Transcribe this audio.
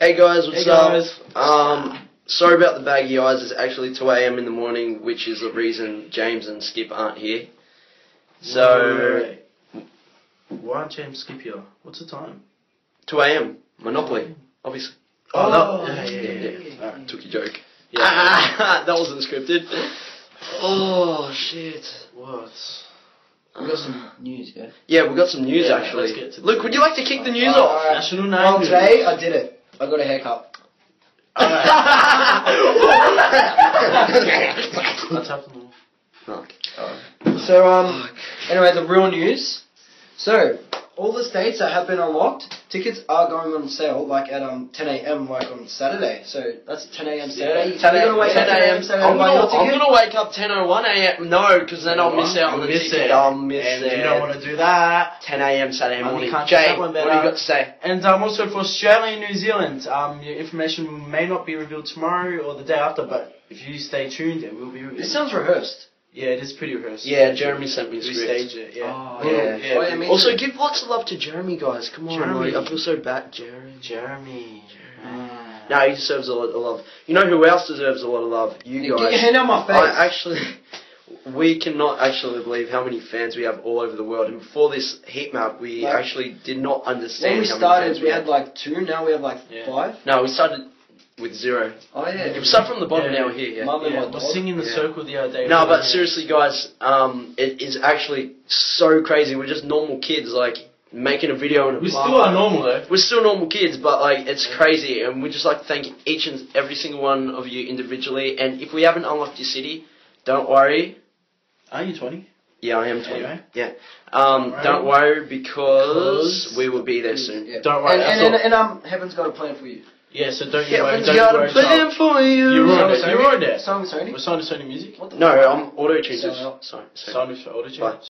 Hey guys, what's Hey, up? Um, sorry about the baggy eyes. It's actually 2 a.m. in the morning, which is the reason James and Skip aren't here. So, Wait, wait, wait. why aren't James Skip here? What's the time? 2 a.m. Monopoly, obviously. Oh, no. that, yeah, yeah, yeah. yeah. Alright, took your joke. Yeah. Ah, that wasn't scripted. Oh shit. What? We got some news, yeah. Yeah, we got some news Yeah, actually. let's get to the Luke, would you like to kick the news Oh, off? alright. National Night Well, News. today I did it. I got a haircut. What's happening? Fuck. So, um, anyway, the real news. So, all the states that have been unlocked, tickets are going on sale, like at um 10 a.m. like on Saturday. So that's 10 a.m. Saturday. Yeah. 10 You're gonna wake up 10 a.m. Saturday I'm gonna, I'm gonna wake up 10:01 a.m. No, because then I'll miss out on the miss ticket. it. I'll miss and it. you don't want to do that. 10 a.m. Saturday Money morning. Jai, get that one what do you got to say? And um, also for Australia and New Zealand, um, your information may not be revealed tomorrow or the day after, but if you stay tuned, it will be revealed. It sounds rehearsed. Yeah, it is pretty rehearsed. Yeah, Jeremy sent me a script. stage it. Yeah. Oh, Yeah. yeah. Oh, yeah, me Also, give lots of love to Jeremy, guys. Come on, Jeremy. like, I feel so bad, Jeremy. Jeremy. Ah. No, he deserves a lot of love. You know who else deserves a lot of love? You guys. Get your hand out my face. I actually, we cannot actually believe how many fans we have all over the world. And before this heat map, we Like, actually did not understand when we how many started, fans we had like two. Now we have like Yeah. five. No, we started with zero. Oh yeah. If we start from the bottom, Yeah. now we're here. Yeah. Mum and Yeah, my I dog. singing the Yeah. circle the other day. No, but seriously, guys, um, it is actually so crazy. We're just normal kids, like making a video in a We park. still are normal though. We're still normal kids, but like it's crazy, and we just like to thank each and every single one of you individually. And if we haven't unlocked your city, don't worry. Are you 20? Yeah, I am 20. Anyway. Yeah. Um, Don't worry. don't worry because Because- we will be there soon. Yeah. Don't worry, And, that's and, and, and um, heaven's got a plan for you. Yeah, so don't you Yeah, worry. but Don't you you got a worry. plan for you. You ruined it. Sony? You ruined it. Song Sony. We're signed to Sony Music. What the No. I'm auto tuned. Sell out. Sorry. sorry. Signed with Auto Bye.